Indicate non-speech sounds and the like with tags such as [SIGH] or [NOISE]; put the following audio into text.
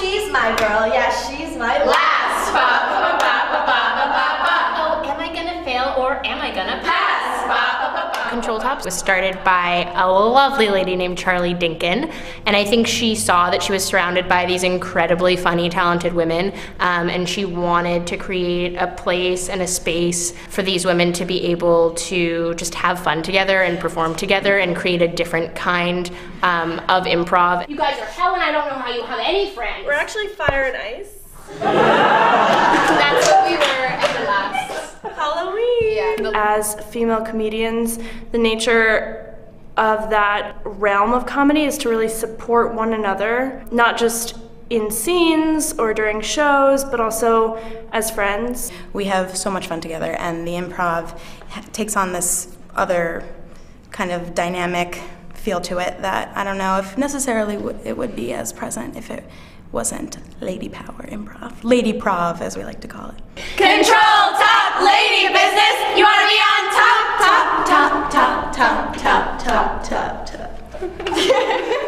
she's my girl. Yeah, she's my last. Ba, ba, ba, ba, ba, ba, ba. Oh, am I gonna fail or am I gonna pass? Control Tops was started by a lovely lady named Charlie Dinkin, and I think she saw that she was surrounded by these incredibly funny, talented women, um, and she wanted to create a place and a space for these women to be able to just have fun together and perform together and create a different kind um, of improv. You guys are hell and I don't know how you have any friends. We're actually fire and ice. [LAUGHS] That's what we were at the last. Halloween. Yeah. As female comedians, the nature of that realm of comedy is to really support one another, not just in scenes or during shows, but also as friends. We have so much fun together, and the improv takes on this other kind of dynamic feel to it that I don't know if necessarily it would be as present if it wasn't Lady Power Improv. Lady Prov, as we like to call it. Control tap, tap, tap. [LAUGHS]